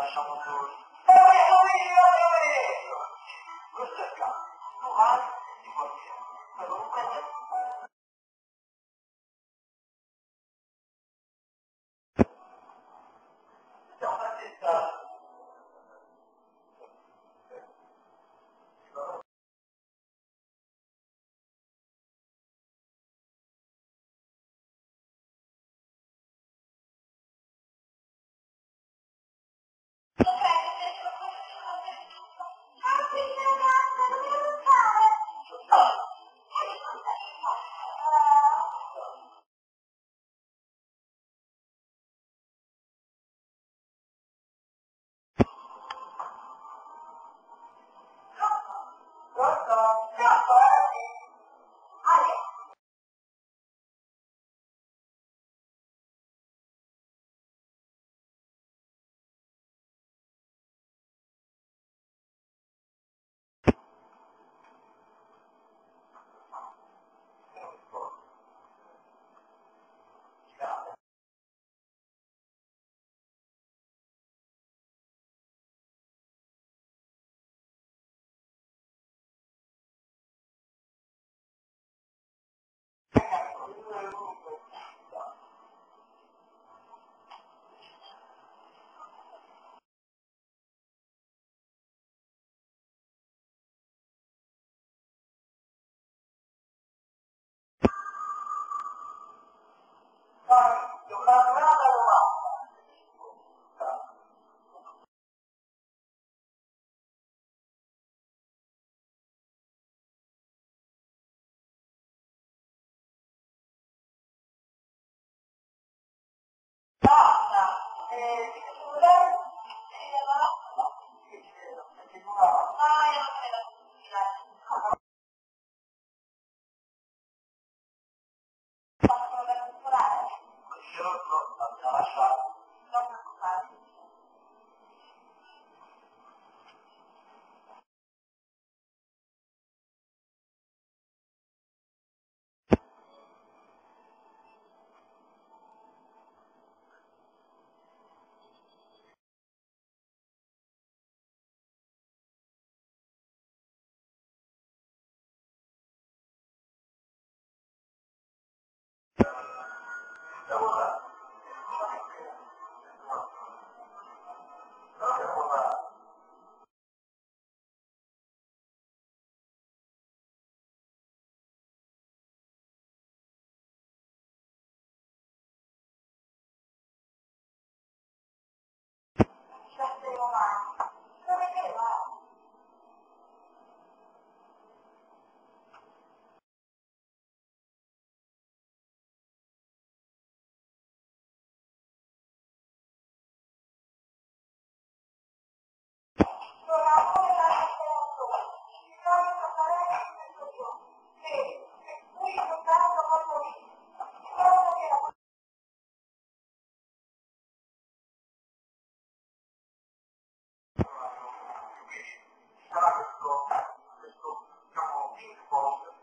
他差不。Amen. ಸಮುದ್ರ sarà questo, questo diciamo, ping pong